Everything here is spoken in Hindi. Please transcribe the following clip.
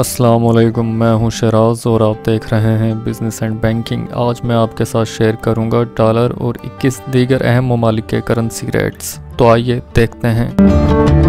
अस्सलाम वालेकुम मैं हूँ शराज और आप देख रहे हैं बिज़नेस एंड बैंकिंग आज मैं आपके साथ शेयर करूँगा डॉलर और 21 दीगर अहम ममालिक के करेंसी रेट्स तो आइए देखते हैं।